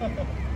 Ha ha ha.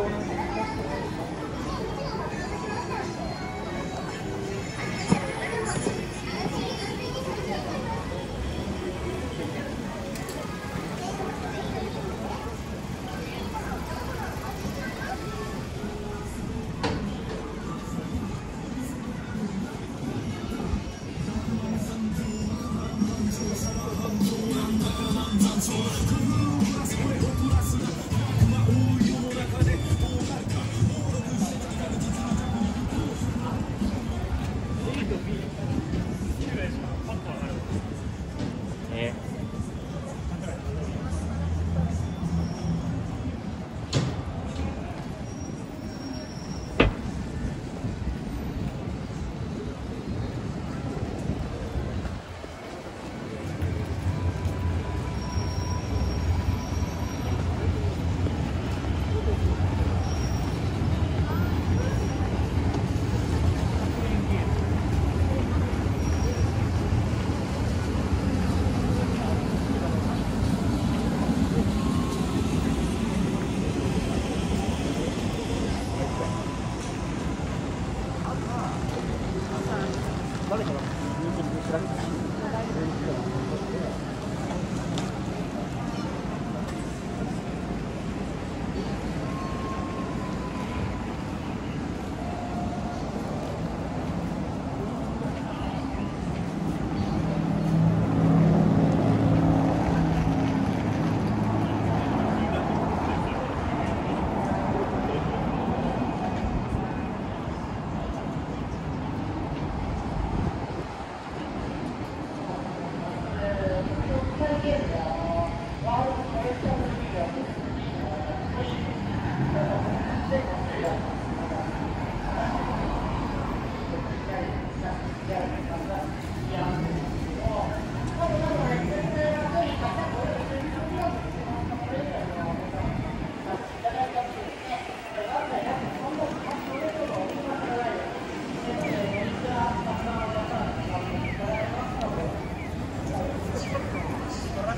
going on?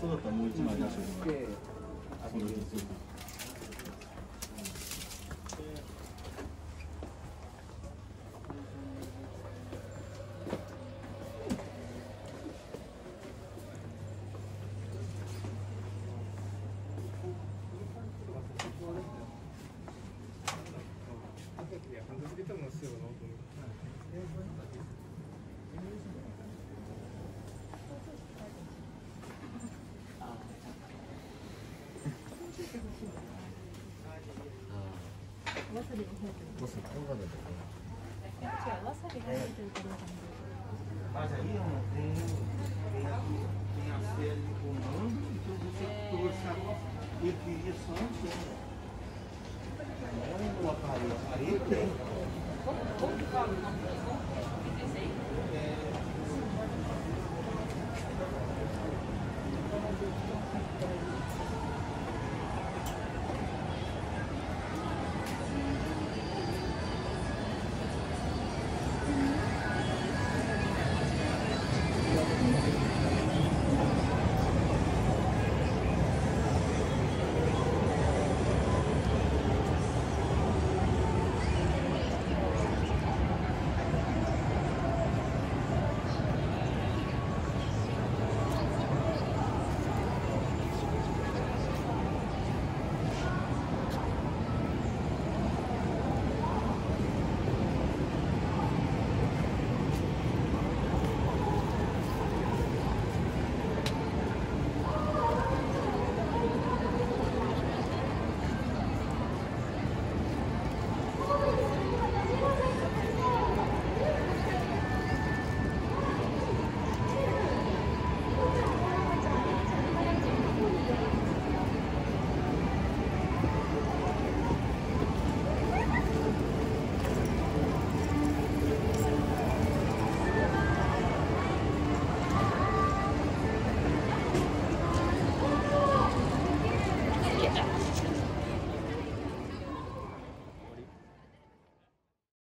そうだったらもう一枚出しておくそれで。す Mas é tem, tem a série de comando. Não é o. Como que fala o nome